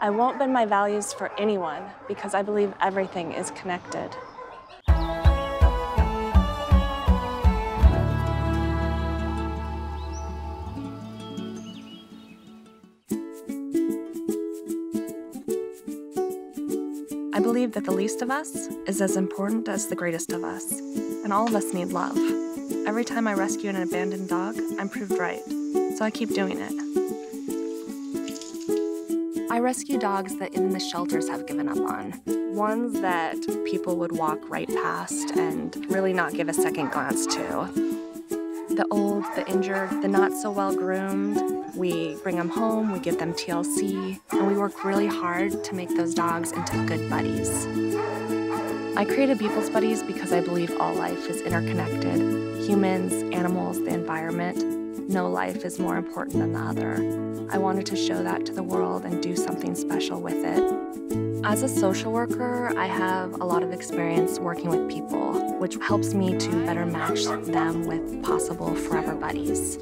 I won't bend my values for anyone because I believe everything is connected. I believe that the least of us is as important as the greatest of us, and all of us need love. Every time I rescue an abandoned dog, I'm proved right, so I keep doing it. I rescue dogs that in the shelters have given up on. Ones that people would walk right past and really not give a second glance to. The old, the injured, the not so well groomed, we bring them home, we give them TLC, and we work really hard to make those dogs into good buddies. I created Beeple's Buddies because I believe all life is interconnected humans, animals, the environment. No life is more important than the other. I wanted to show that to the world and do something special with it. As a social worker, I have a lot of experience working with people, which helps me to better match them with possible forever buddies.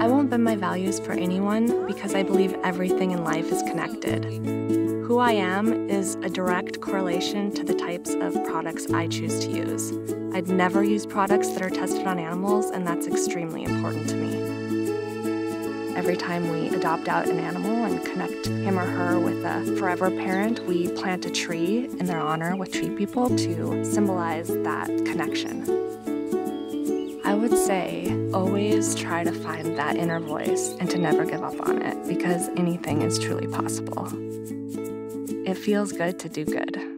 I won't bend my values for anyone because I believe everything in life is connected. Who I am is a direct correlation to the types of products I choose to use. I'd never use products that are tested on animals, and that's extremely important to me. Every time we adopt out an animal and connect him or her with a forever parent, we plant a tree in their honor with Tree People to symbolize that connection. I would say always try to find that inner voice and to never give up on it because anything is truly possible. It feels good to do good.